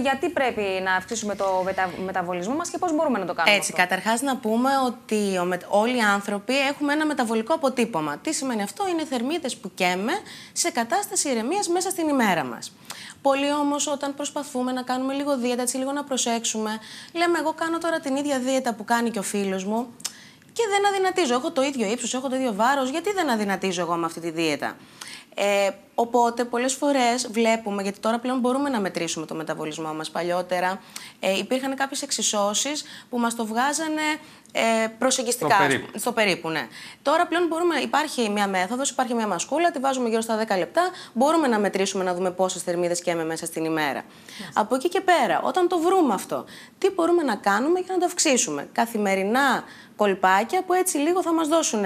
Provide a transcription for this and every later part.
γιατί πρέπει να αυξήσουμε το μετα... μεταβολισμό μας και πώς μπορούμε να το κάνουμε Έτσι, αυτό; καταρχάς να πούμε ότι ο με- όλοι οι άνθρωποι έχουμε ένα μεταβολικό αποτύπωμα. Τι σημαίνει αυτό, είναι θερμίδες που καίμε σε κατάσταση ηρεμίας μέσα στην ημέρα μας. Πολλοί όμως όταν προσπαθούμε να κάνουμε λίγο δίαιτα, έτσι λίγο να προσέξουμε, λέμε εγώ κάνω τώρα την ίδια δίαιτα που κάνει και ο φίλος μου και δεν αδυνατίζω. Έχω το ίδιο ύψος, έχω το ίδιο βάρος, γιατί δεν αδυνατίζω εγώ με αυτή τη δίαιτα; Ε, οπότε πολλές φορές βλέπουμε, γιατί τώρα πλέον μπορούμε να μετρήσουμε το μεταβολισμό μας. Παλιότερα ε, υπήρχαν κάποιες εξισώσεις που μας το βγάζανε ε, προσεγγιστικά. Στο ας περίπου. πούμε. Στο περίπου, ναι. Τώρα πλέον μπορούμε, υπάρχει μια μέθοδος, υπάρχει μια μασκούλα, τη βάζουμε γύρω στα 10 λεπτά, μπορούμε να μετρήσουμε να δούμε πόσες θερμίδες καίμε μέσα στην ημέρα. Από εκεί και πέρα, όταν το βρούμε αυτό, τι μπορούμε να κάνουμε για να το αυξήσουμε; Καθημερινά κολπάκια που έτσι λίγο θα μας δώσουν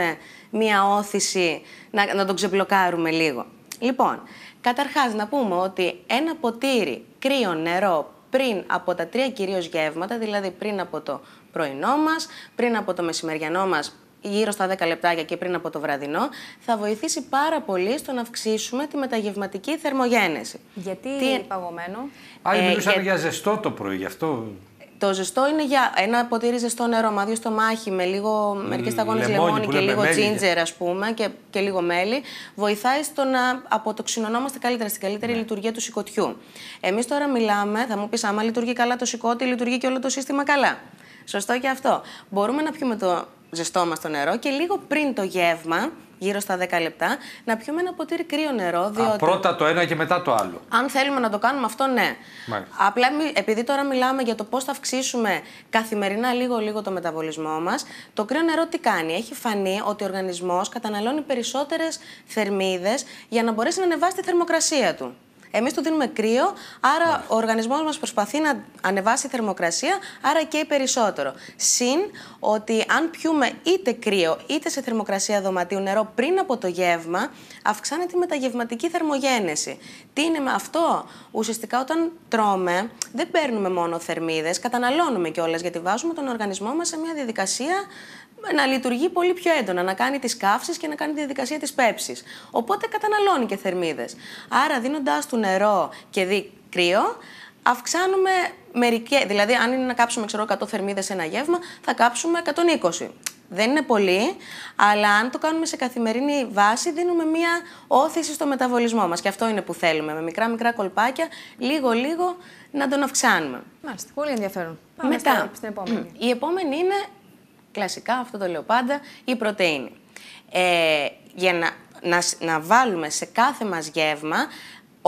μια όθηση να, να τον ξεμπλοκάρουμε λίγο. Λοιπόν, καταρχάς να πούμε ότι ένα ποτήρι κρύο νερό πριν από τα τρία κυρίως γεύματα, δηλαδή πριν από το πρωινό μας, πριν από το μεσημεριανό μας, γύρω στα 10 λεπτάκια και πριν από το βραδινό, θα βοηθήσει πάρα πολύ στο να αυξήσουμε τη μεταγευματική θερμογένεση. Γιατί Τι- παγωμένο; Άλλοι Ε, μιλούσαν για- για ζεστό το πρωί, γι' αυτό. Το ζεστό είναι για ένα ποτήρι ζεστό νερό, μάδιο στο μάχη με λίγο μερικέ σταγόνες λεμόνι λεμόνι που και λέμε λίγο μέλι. τζίντζερ, ας πούμε, και, και λίγο μέλι. Βοηθάει στο να αποτοξινωνόμαστε καλύτερα, στην καλύτερη Ναι. λειτουργία του σηκωτιού. Εμείς τώρα μιλάμε, θα μου πεις, άμα λειτουργεί καλά το σηκώτη, λειτουργεί και όλο το σύστημα καλά. Σωστό και αυτό. Μπορούμε να πιούμε το ζεστό μας το νερό και λίγο πριν το γεύμα, γύρω στα 10 λεπτά, να πιούμε ένα ποτήρι κρύο νερό. Α, Διότι... πρώτα το ένα και μετά το άλλο. Αν θέλουμε να το κάνουμε αυτό, ναι. Μάλιστα. Απλά μι- επειδή τώρα μιλάμε για το πώς θα αυξήσουμε καθημερινά λίγο-λίγο το μεταβολισμό μας, το κρύο νερό τι κάνει; Έχει φανεί ότι ο οργανισμός καταναλώνει περισσότερες θερμίδες για να μπορέσει να ανεβάσει τη θερμοκρασία του. Εμείς του δίνουμε κρύο, άρα ο οργανισμός μας προσπαθεί να ανεβάσει τη θερμοκρασία, άρα καίει περισσότερο. Συν ότι αν πιούμε είτε κρύο είτε σε θερμοκρασία δωματίου νερό πριν από το γεύμα, αυξάνεται η μεταγευματική θερμογένεση. Τι είναι με αυτό, ουσιαστικά όταν τρώμε, δεν παίρνουμε μόνο θερμίδες, καταναλώνουμε κιόλας γιατί βάζουμε τον οργανισμό μας σε μια διαδικασία να λειτουργεί πολύ πιο έντονα, να κάνει τις καύσεις και να κάνει τη διαδικασία της πέψης. Οπότε καταναλώνει και θερμίδες. Άρα δίνοντάς του νερό και δι κρύο, αυξάνουμε μερικές, δηλαδή αν είναι να κάψουμε ξέρω, 100 θερμίδες σε ένα γεύμα, θα κάψουμε 120. Δεν είναι πολύ, αλλά αν το κάνουμε σε καθημερινή βάση, δίνουμε μία όθηση στο μεταβολισμό μας. Και αυτό είναι που θέλουμε, με μικρά μικρά κολπάκια, λίγο-λίγο να τον αυξάνουμε. Μάλιστα, πολύ ενδιαφέρον. Πάμε Μετά, στα- στην επόμενη. η επόμενη είναι, κλασικά, αυτό το λέω πάντα, η πρωτεΐνη. Ε, για να, να, σ- να βάλουμε σε κάθε μας γεύμα,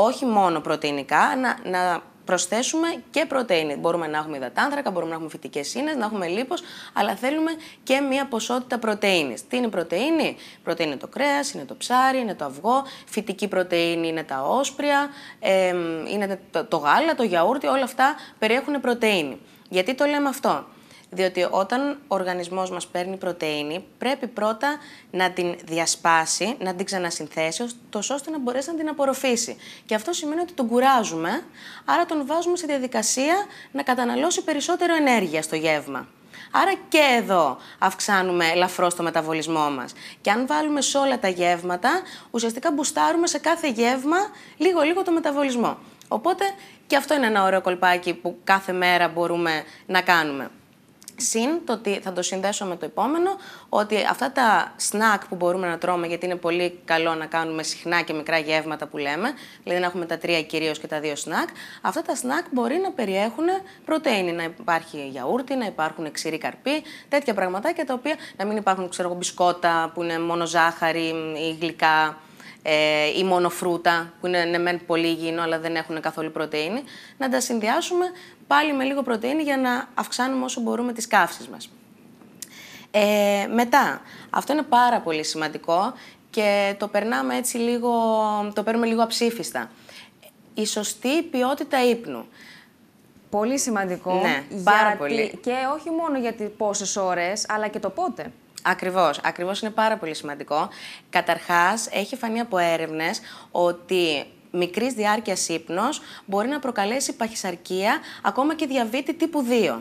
όχι μόνο πρωτεϊνικά, να, να προσθέσουμε και πρωτεΐνη. Μπορούμε να έχουμε υδατάνθρακα, μπορούμε να έχουμε φυτικές ίνες, να έχουμε λίπος, αλλά θέλουμε και μία ποσότητα πρωτεΐνης. Τι είναι η πρωτεΐνη; Η πρωτεΐνη είναι το κρέας, είναι το ψάρι, είναι το αυγό, φυτική πρωτεΐνη είναι τα όσπρια, ε, είναι το, το γάλα, το γιαούρτι, όλα αυτά περιέχουν πρωτεΐνη. Γιατί το λέμε αυτό; Διότι όταν ο οργανισμός μας παίρνει πρωτεΐνη, πρέπει πρώτα να την διασπάσει, να την ξανασυνθέσει, τόσο ώστε να μπορέσει να την απορροφήσει. Και αυτό σημαίνει ότι τον κουράζουμε, άρα τον βάζουμε στη διαδικασία να καταναλώσει περισσότερο ενέργεια στο γεύμα. Άρα και εδώ αυξάνουμε ελαφρώς το μεταβολισμό μας. Και αν βάλουμε σε όλα τα γεύματα, ουσιαστικά μπουστάρουμε σε κάθε γεύμα λίγο-λίγο το μεταβολισμό. Οπότε και αυτό είναι ένα ωραίο κολπάκι που κάθε μέρα μπορούμε να κάνουμε. Συν το ότι θα το συνδέσω με το επόμενο, ότι αυτά τα σνακ που μπορούμε να τρώμε, γιατί είναι πολύ καλό να κάνουμε συχνά και μικρά γεύματα που λέμε, δηλαδή να έχουμε τα τρία κυρίως και τα δύο σνακ, αυτά τα σνακ μπορεί να περιέχουν πρωτεΐνη, να υπάρχει γιαούρτι, να υπάρχουν ξηροί καρποί, τέτοια πραγματάκια τα οποία να μην υπάρχουν ξέρω, εγώ, μπισκότα που είναι μόνο ζάχαρη ή γλυκά. ε, ή μόνο φρούτα, που είναι ναι, μεν πολύ υγιεινό αλλά δεν έχουν καθόλου πρωτεΐνη, να τα συνδυάσουμε πάλι με λίγο πρωτεΐνη για να αυξάνουμε όσο μπορούμε τις καύσεις μας. Ε, μετά, αυτό είναι πάρα πολύ σημαντικό και το περνάμε έτσι λίγο, το παίρνουμε λίγο αψήφιστα. Η σωστή ποιότητα ύπνου. Πολύ σημαντικό. Ναι, πάρα γιατί- πολύ. Και όχι μόνο γιατί πόσες ώρες, αλλά και το πότε. Ακριβώς, ακριβώς είναι πάρα πολύ σημαντικό. Καταρχάς, έχει φανεί από έρευνες ότι μικρής διάρκειας ύπνος μπορεί να προκαλέσει παχυσαρκία, ακόμα και διαβήτη τύπου 2.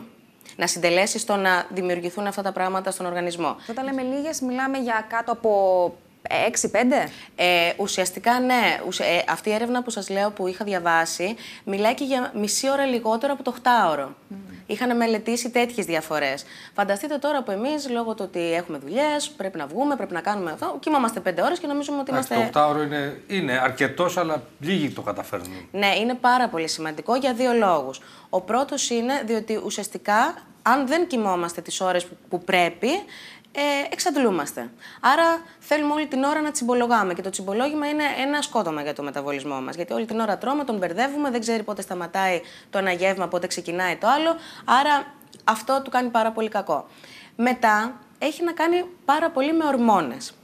Να συντελέσει στο να δημιουργηθούν αυτά τα πράγματα στον οργανισμό. Και όταν λέμε λίγες, μιλάμε για κάτω από 6-5. Ε, ουσιαστικά ναι. Ουσια- ε, αυτή η έρευνα που σας λέω που είχα διαβάσει μιλάει και για μισή ώρα λιγότερο από το 8ωρο. Mm. Είχαν μελετήσει τέτοιες διαφορές. Φανταστείτε τώρα που εμείς λόγω του ότι έχουμε δουλειές, πρέπει να βγούμε, πρέπει να κάνουμε αυτό, κοιμόμαστε 5 ώρες και νομίζουμε ότι Εντάξει, είμαστε... Το 8ωρο είναι, είναι αρκετός, αλλά λίγοι το καταφέρνουν. Ναι, είναι πάρα πολύ σημαντικό για δύο λόγους. Ο πρώτος είναι διότι ουσιαστικά αν δεν κοιμόμαστε τις ώρες που, που πρέπει, ε, εξαντλούμαστε. Άρα θέλουμε όλη την ώρα να τσιμπολογάμε και το τσιμπολόγημα είναι ένα σκότωμα για το μεταβολισμό μας. Γιατί όλη την ώρα τρώμε, τον μπερδεύουμε, δεν ξέρει πότε σταματάει το ένα γεύμα, πότε ξεκινάει το άλλο. Άρα αυτό του κάνει πάρα πολύ κακό. Μετά έχει να κάνει πάρα πολύ με ορμόνες.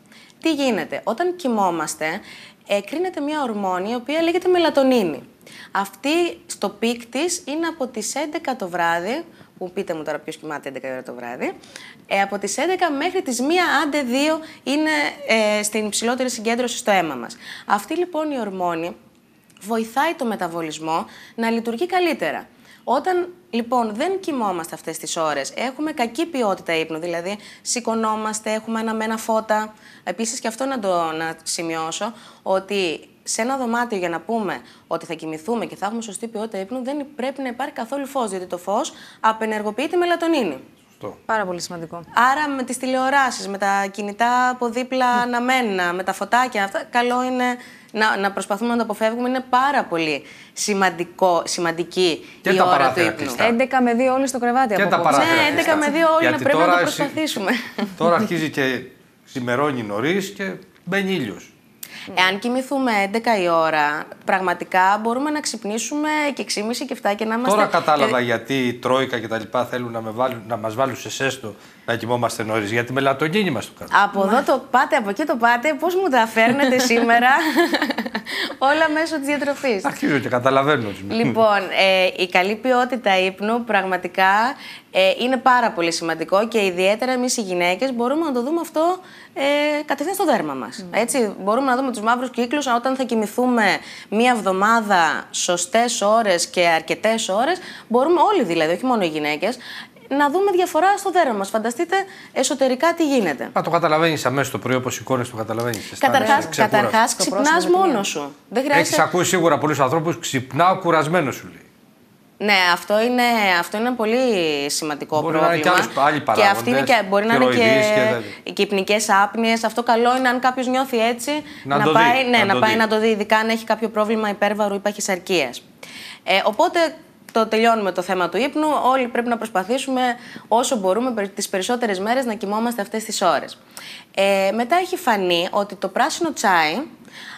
Τι γίνεται, όταν κοιμόμαστε, εκκρίνεται μια ορμόνη η οποία λέγεται μελατονίνη. Αυτή στο peak της είναι από τις 11 το βράδυ, που πείτε μου τώρα ποιος κοιμάται 11 ώρα το βράδυ, ε, από τις 11 μέχρι τις 1 άντε 2 είναι ε, στην υψηλότερη συγκέντρωση στο αίμα μας. Αυτή λοιπόν η ορμόνη βοηθάει το μεταβολισμό να λειτουργεί καλύτερα. Όταν λοιπόν δεν κοιμόμαστε αυτές τις ώρες, έχουμε κακή ποιότητα ύπνου, δηλαδή σηκωνόμαστε, έχουμε αναμένα φώτα. Επίσης και αυτό να το να σημειώσω, ότι σε ένα δωμάτιο για να πούμε ότι θα κοιμηθούμε και θα έχουμε σωστή ποιότητα ύπνου, δεν πρέπει να υπάρχει καθόλου φως, διότι το φως απενεργοποιεί τη μελατονίνη. Σωστό. Πάρα πολύ σημαντικό. Άρα με τις τηλεοράσεις, με τα κινητά από δίπλα αναμένα, με τα φωτάκια, αυτά, καλό είναι να, να προσπαθούμε να το αποφεύγουμε. Είναι πάρα πολύ σημαντικό, σημαντική Και η τα ώρα του παράθυρα ύπνου. κλειστά. 11 με 2 όλοι στο κρεβάτι Και από τα απόψε. παράθυρα. Ναι, 11 κλειστά. με 2 όλοι Γιατί να πρέπει να τώρα το εσύ- προσπαθήσουμε. Τώρα αρχίζει και ξημερώνει νωρίς και μπαίνει ήλιος. Εάν κοιμηθούμε 11 η ώρα, πραγματικά μπορούμε να ξυπνήσουμε και 6,5 και 7 και να είμαστε. Τώρα κατάλαβα ε, γιατί η Τρόικα και τα λοιπά θέλουν να, με βάλουν, να μας βάλουν σε σέστο να κοιμόμαστε νωρίς. Γιατί μελατονίνη μας το κάνουν. Από εδώ το πάτε, από εκεί το πάτε. Πώς μου τα φέρνετε σήμερα, όλα μέσω της διατροφής. Αρχίζω και καταλαβαίνω. Λοιπόν, ε, η καλή ποιότητα ύπνου πραγματικά ε, είναι πάρα πολύ σημαντικό και ιδιαίτερα εμείς οι γυναίκες μπορούμε να το δούμε αυτό ε, κατευθείαν στο δέρμα μας. Έτσι, μπορούμε να δούμε τους μαύρους κύκλους όταν θα κοιμηθούμε μία εβδομάδα σωστές ώρες και αρκετές ώρες. Μπορούμε όλοι δηλαδή, όχι μόνο οι γυναίκες, να δούμε διαφορά στο δέρμα μας. Φανταστείτε εσωτερικά τι γίνεται. Μα το καταλαβαίνεις αμέσως το πρωί όπως σηκώνει, το καταλαβαίνεις. Καταρχάς, καταρχάς Το ξυπνάς πρόσωπο μόνος είναι. σου. Δεν Έχεις χρειάζεται ακούσει σίγουρα πολλούς ανθρώπους ξυπνάω κουρασμένος σου λέει. Ναι, αυτό είναι, αυτό είναι πολύ σημαντικό Μπορεί να είναι πρόβλημα. και άλλους- άλλοι και αυτή είναι παράγοντες, και, μπορεί να είναι θηροειδείς και, και τέτοια. και υπνικέ άπνοιες. Αυτό καλό είναι αν κάποιος νιώθει έτσι Να το δει, πάει, ναι, να να το πάει δει. να το δει, ειδικά αν έχει κάποιο πρόβλημα υπέρβαρου ή παχυσαρκίας. Ε, οπότε το τελειώνουμε το θέμα του ύπνου. Όλοι πρέπει να προσπαθήσουμε όσο μπορούμε περι- τις περισσότερες μέρες να κοιμόμαστε αυτές τις ώρες. Ε, μετά έχει φανεί ότι το πράσινο τσάι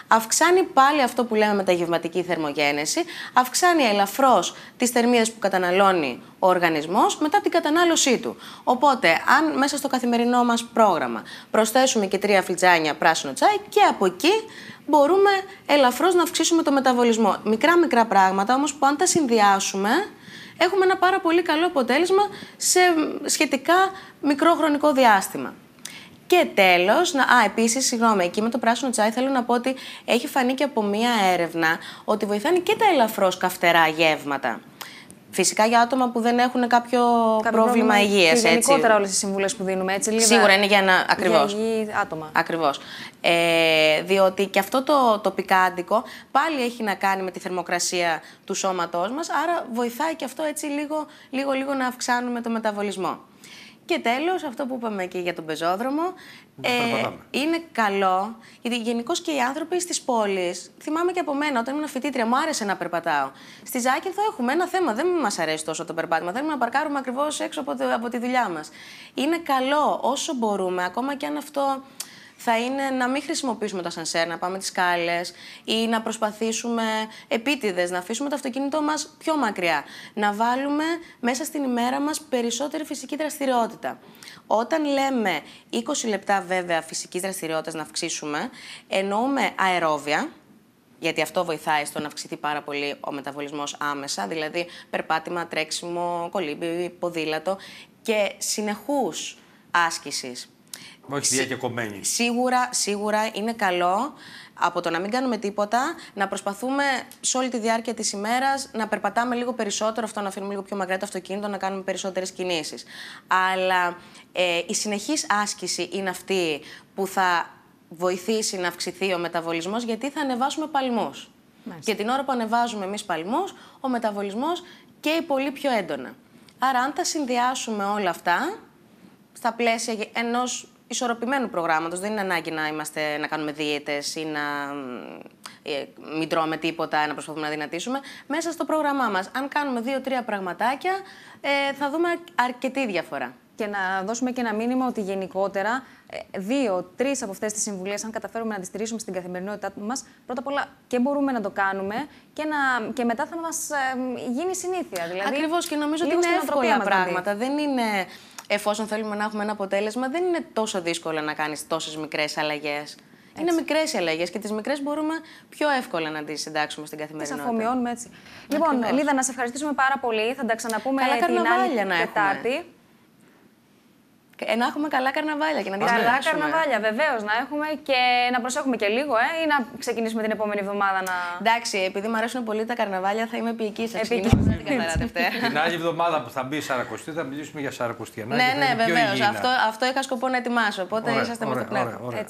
αυξάνει πάλι αυτό που λέμε μεταγευματική θερμογένεση, αυξάνει ελαφρώς τις θερμίδες που καταναλώνει ο οργανισμός μετά την κατανάλωσή του. Οπότε, αν μέσα στο καθημερινό μας πρόγραμμα προσθέσουμε και τρία φλιτζάνια πράσινο τσάι και από εκεί μπορούμε ελαφρώς να αυξήσουμε το μεταβολισμό. Μικρά μικρά πράγματα όμως που αν τα συνδυάσουμε έχουμε ένα πάρα πολύ καλό αποτέλεσμα σε σχετικά μικρό χρονικό διάστημα. Και τέλος, α, επίσης, συγγνώμη, εκεί με το πράσινο τσάι θέλω να πω ότι έχει φανεί και από μία έρευνα ότι βοηθάνε και τα ελαφρώ καυτερά γεύματα. Φυσικά για άτομα που δεν έχουν κάποιο, Κάποιο πρόβλημα υγείας. Και γενικότερα όλες τις συμβουλές που δίνουμε έτσι. Λίγα... Σίγουρα είναι για να. Ακριβώς. Για υγιή άτομα. Ακριβώς. Ε, διότι και αυτό το, το πικάντικο πάλι έχει να κάνει με τη θερμοκρασία του σώματός μας, άρα βοηθάει και αυτό έτσι λίγο, λίγο, λίγο να αυξάνουμε το μεταβολισμό. Και τέλος, αυτό που είπαμε και για τον πεζόδρομο, ε, περπατάμε. είναι καλό, γιατί γενικώς και οι άνθρωποι στις πόλεις, θυμάμαι και από μένα, όταν ήμουν φοιτήτρια, μου άρεσε να περπατάω. Στη Ζάκυνθο έχουμε ένα θέμα, δεν μας αρέσει τόσο το περπάτημα, θέλουμε να παρκάρουμε ακριβώς έξω από, το- από τη δουλειά μας. Είναι καλό όσο μπορούμε, ακόμα και αν αυτό θα είναι να μην χρησιμοποιήσουμε τα σανσέρ, να πάμε τις σκάλες ή να προσπαθήσουμε επίτηδες, να αφήσουμε το αυτοκίνητό μας πιο μακριά. Να βάλουμε μέσα στην ημέρα μας περισσότερη φυσική δραστηριότητα. Όταν λέμε 20 λεπτά βέβαια φυσικής δραστηριότητας να αυξήσουμε, εννοούμε αερόβια, γιατί αυτό βοηθάει στο να αυξηθεί πάρα πολύ ο μεταβολισμός άμεσα, δηλαδή περπάτημα, τρέξιμο, κολύμπι, ποδήλατο και συνεχούς άσκησης. Όχι διακεκομένη. Σίγουρα, σίγουρα είναι καλό από το να μην κάνουμε τίποτα, να προσπαθούμε σε όλη τη διάρκεια της ημέρας να περπατάμε λίγο περισσότερο, αυτό να αφήνουμε λίγο πιο μακριά το αυτοκίνητο, να κάνουμε περισσότερες κινήσεις. Αλλά ε, η συνεχής άσκηση είναι αυτή που θα βοηθήσει να αυξηθεί ο μεταβολισμός γιατί θα ανεβάσουμε παλμούς. Μάλιστα. Και την ώρα που ανεβάζουμε εμείς παλμούς, ο μεταβολισμός καίει πολύ πιο έντονα. Άρα αν τα συνδυάσουμε όλα αυτά, στα πλαίσια ενός ισορροπημένου προγράμματος, δεν είναι ανάγκη να, είμαστε, να κάνουμε δίαιτες ή να ε, μην τρώμε τίποτα, να προσπαθούμε να δυνατήσουμε. Μέσα στο πρόγραμμά μας, αν κάνουμε δύο-τρία πραγματάκια, ε, θα δούμε αρκετή διαφορά. Και να δώσουμε και ένα μήνυμα ότι γενικότερα ε, δύο-τρει από αυτές τις συμβουλές, αν καταφέρουμε να τις στηρίσουμε στην καθημερινότητά μας, πρώτα απ' όλα και μπορούμε να το κάνουμε και, να, και μετά θα μας γίνει συνήθεια. Δηλαδή, Ακριβώς και νομίζω ότι λίγο είναι στην νοοτροπία εύκολα μας να μπει. πράγματα. Δεν είναι, εφόσον θέλουμε να έχουμε ένα αποτέλεσμα, δεν είναι τόσο δύσκολο να κάνεις τόσες μικρές αλλαγές. Είναι μικρές οι αλλαγές και τις μικρές μπορούμε πιο εύκολα να τις συντάξουμε στην Τις καθημερινότητα. αφομοιώνουμε έτσι. Λοιπόν, Λίδα, να σε ευχαριστήσουμε πάρα πολύ. Θα τα ξαναπούμε Καλά την άλλη καρναβάλια να έχουμε. Τετάρτη. Ε, να έχουμε καλά καρναβάλια και να Καλά διασκεδάσουμε. καρναβάλια, βεβαίως να έχουμε και να προσέχουμε και λίγο, ε, ή να ξεκινήσουμε την επόμενη εβδομάδα να. Εντάξει, επειδή μου αρέσουν πολύ τα καρναβάλια, θα είμαι επίοικη. Θα Επίοικη. ξεκινήσουμε την καθαρά Δευτέρα. Την άλλη εβδομάδα που θα μπει η Σαρακοστή θα μιλήσουμε για Σαρακοστιανά. ναι, και θα ναι, είναι πιο βεβαίως. υγιεινά. Αυτό, αυτό είχα σκοπό να ετοιμάσω. Οπότε Ωραία, είσαστε με ωραία, στο πνεύμα. ωραία, ωραία. Έτσι.